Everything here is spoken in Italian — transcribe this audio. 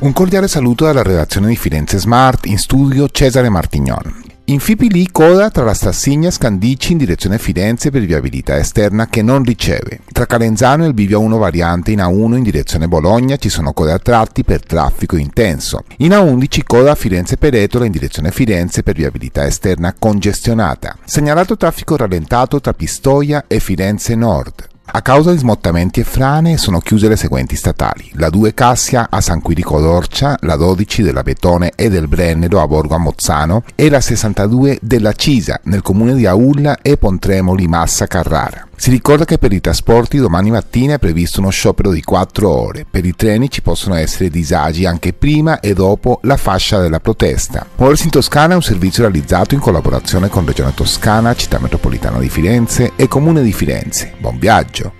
Un cordiale saluto dalla redazione di Firenze Smart, in studio Cesare Martignon. In Fipili coda tra la Stassigna Scandici in direzione Firenze per viabilità esterna che non riceve. Tra Calenzano e il bivio 1 variante in A1 in direzione Bologna ci sono code a tratti per traffico intenso. In A11 coda Firenze Peretola in direzione Firenze per viabilità esterna congestionata. Segnalato traffico rallentato tra Pistoia e Firenze Nord. A causa di smottamenti e frane sono chiuse le seguenti statali, la 2 Cassia a San Quirico d'Orcia, la 12 della Betone e del Brennero a Borgo a Mozzano e la 62 della Cisa nel comune di Aulla e Pontremoli Massa Carrara. Si ricorda che per i trasporti domani mattina è previsto uno sciopero di 4 ore. Per i treni ci possono essere disagi anche prima e dopo la fascia della protesta. Muoversi in Toscana è un servizio realizzato in collaborazione con Regione Toscana, Città Metropolitana di Firenze e Comune di Firenze. Buon viaggio!